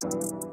拜。